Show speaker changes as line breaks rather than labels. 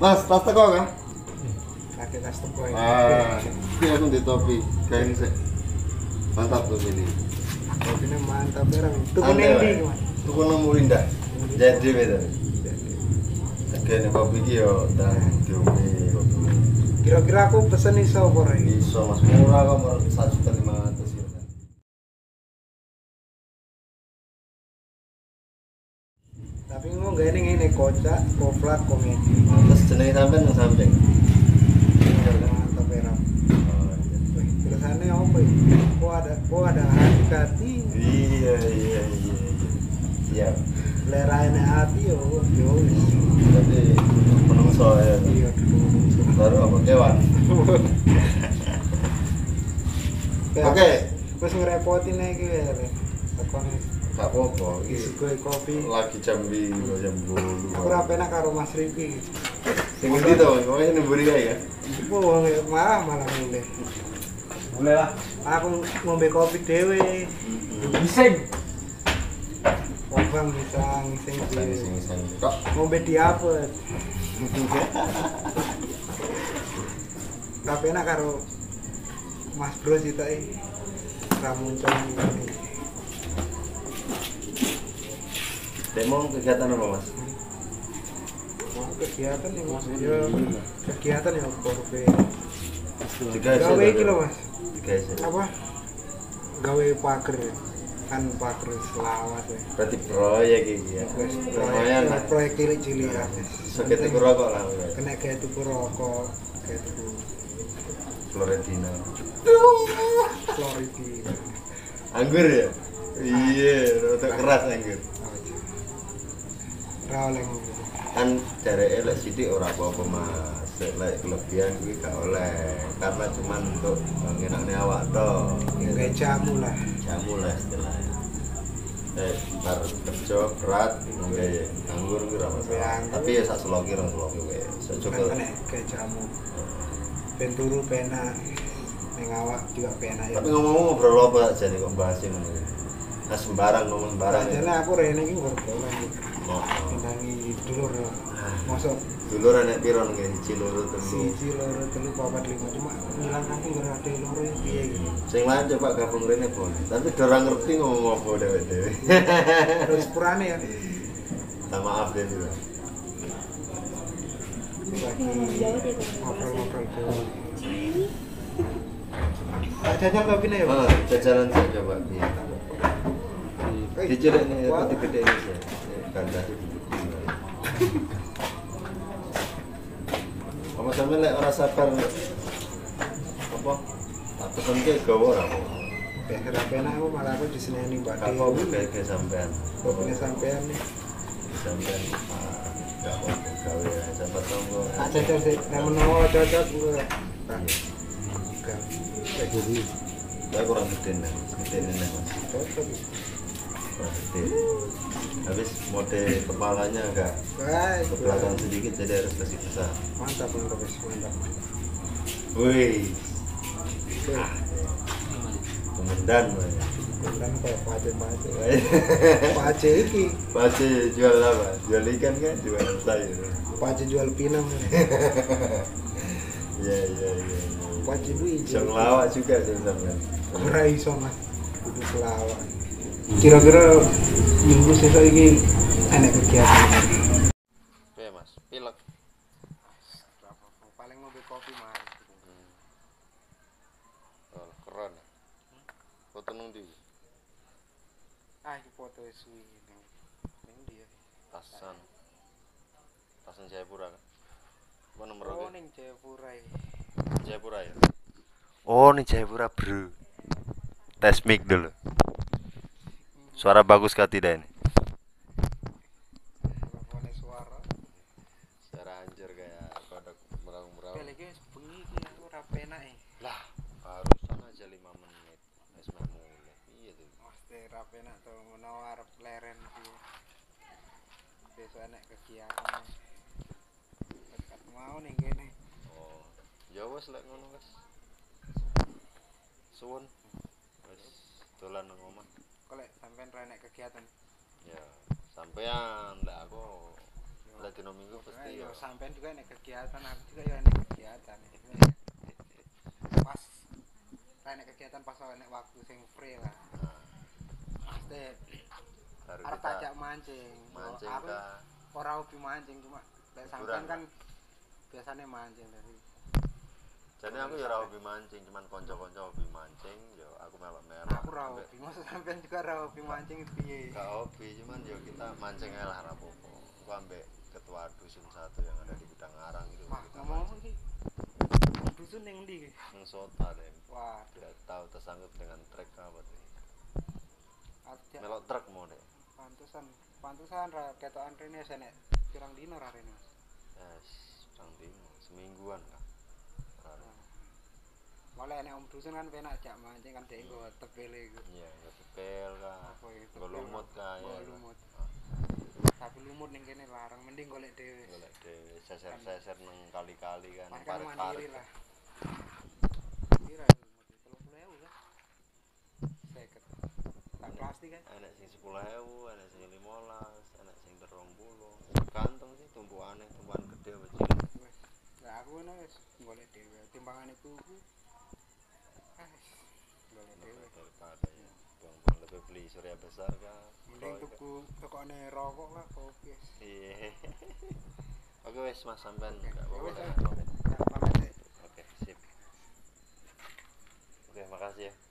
Mas, tas teko kan?
Pakai tas teko ya.
Ah, iki aku di topi, kain sik. Mantap tuh ini.
Topine mantap ya. Tuku
nendi,
ndi, eh,
Mas? Tuku nang Murinda. Jadi beda. Kene kopi iki yo tak.
Kira-kira aku pesen iso apa ora?
Iso Mas, murah kok 150.
Tapi ngomong gak ini ngene kocak, koplat, komedi.
Terus jenenge sampean nang samping. Oh, iya.
Wih, tulisannya apa ya? Ada kok ada hati-hati.
Iya iya iya. Siap.
Lerane hati yo yo.
Tapi menungso ya.
Iya.
Baru apa kewan? Oke.
Wis ngerepotin iki ya. Tekone
Gak apa-apa.
isi
Iki
kopi.
lagi jam biru jam bulu.
Aku ora penak karo Mas Riki.
Sing ngendi to? Kowe sing nemburi ya?
Wong marah malah ngene.
Boleh lah.
Aku ngombe kopi dhewe.
Bising.
Wong bang bisa ngising
Sing
dhewe.
sing sing. Kok
Ngombe diapet. Tapi enak karo Mas Bro sih tadi. Ra muncul ngene.
Demo kegiatan apa, Mas?
Kegiatan ya Mas. Ya kegiatan ya korbe.
Tiga
Gawe iki lho Mas.
Tiga isi.
Apa? Gawe pager. Kan pager selawat ya.
Berarti proyek iki ya. Lumayan lah.
proyek cilik-cilik ya.
Sakit tuku rokok lah.
Kena kayak tuku rokok, kayak tuku
Florentina.
Floridi.
Anggur ya? Iya, rada keras anggur.
Ra oleh ngono.
Kan jare elek sithik ora apa-apa, Mas. Lek kelebihan kuwi gak oleh. Karena cuman untuk ngenakne awak to.
Ya kayak jamu lah.
Jamu lah istilahnya. Eh, ntar kerja berat, ngombe anggur kuwi ora masalah. Tapi ya sak seloki rong seloki
Kan kena kayak jamu. Ben turu penak. Ning awak juga penak.
Tapi ngomong-ngomong ngobrol apa jadi kok bahas ini? Nah sembarang ngomong sembarang. ya.
Aku rene iki iki.
Oh, oh.
Pindangi dulur. Masuk
Dulu renek piro nggih siji loro telu.
siji loro telu papat lima cuma ngilang aku gara ada loro iki piye iki.
Sing lain coba gabung rene boleh. Tapi dorang ngerti ngomong apa dhewe-dhewe.
Terus purane ya.
Minta maaf deh juga.
ngobrol-ngobrol Tak jajal kopi nih ya?
Oh, jajalan sih coba iya. Dijelek nih, tapi gede ini sih. Ganda sih. Apa sampe lek ora sabar apa? Tak pesen ke gawe ora apa?
Enak aku malah aku diseneni Mbak
Apa
Dewi
kayak kayak sampean?
Kopinya sampean nih
Sampean gak apa gawe sampai tonggo.
Tak jajal sih, yang menawa cocok gue Tak Enggak Kayak gini
Saya kurang gede nih, gede nih mas.
Cocok
Habis mode kepalanya agak ke belakang sedikit jadi harus kasih besar.
Mantap, mantap, mantap
Wih,
Oke,
kemendan.
Kemudian kayak pace-pace Pace iki
Pasti jual apa? Jual ikan kan? Jual sayur.
Pace jual pinang
Iya iya iya.
Pace duit
Bisa ngelawak juga sih sampean.
Ora iso mas Kudu selawat Kira-kira minggu sesuk iki enak kegiatan
Oke mas, pilek.
paling ngopi kopi mas
Oh, keren. Foto nung di
ah foto suwi ini ini dia
Tasan. Tasan Jayapura kan? Apa nomor
oh ning Jayapura iki
Jayapura ya? Oh, ini Jayapura bro. Tes mic dulu. Suara bagus kah tidak ini?
suara
kayak merang-merang.
bengi aku ora penak e
Lah, barusan aja 5 menit. Wis meh mulai. Iya tuh.
mesti ora penak to menawa arep leren iki besok enak kegiatan dekat mau ning kene
Oh, ya wes lek ngono wes. Suwun. Wes dolan nang omah.
Kok lek sampean ra kegiatan.
Ya, sampean lah aku lah dino minggu pasti
ya
ya
sampean juga nek kegiatan aku juga ya nek kegiatan. Pas kayak nek kegiatan pas nek waktu sing free lah. Pasti
baru
arep
kita
tajak mancing.
mancing
aku
kah?
ora hobi mancing cuma lek sampean kan biasanya mancing dari
jadi aku ya hobi mancing cuman konco-konco hobi mancing yo aku melok-melok
aku ora
Ambek-
hobi maksud sampean juga ora hobi mancing itu piye?
Gak hobi cuman yo kita mancing aja lah rapopo aku ambek ketua dusun satu yang ada di Bidang Arang itu
mah
kita
ngomong iki dusun ning ndi? Iki?
Nang sota deh
waduh.
Tidak tahu tersangkut dengan trek apa tuh
aku
melok truk mau deh
pantesan pantesan ra ketokan rene senek pirang dino ra rene Mas.
yes sang dino. Semingguan kah.
Nek om dusun kan penak jak mancing kan dhek nggo tebel iku.
iya nggak tepel kah
Apa itu?
nggak lumut kah ya
lumut. Tapi lumut ning kene larang mending golek dhewe.
golek dhewe seser-seser nang kali-kali kan
Kan kan mandiri lah. Kira lumut itu 30.000 lah. Seket. Tak plastik kan.
enek sing sepuluh ewu enek sing limolas enek sing terong puluh tergantung sih tumpuannya tumpuan gede apa cilik.
Lah aku ngono wis golek dhewe. Timbangane tuku.
Daripada ya buang-buang lebih beli surya besar kah?
Mending tuku tekone rokok lah kopi.
iya. Oke wes mas sampean. Nggak apa-apa.
Ya.
Oke sip. Oke makasih ya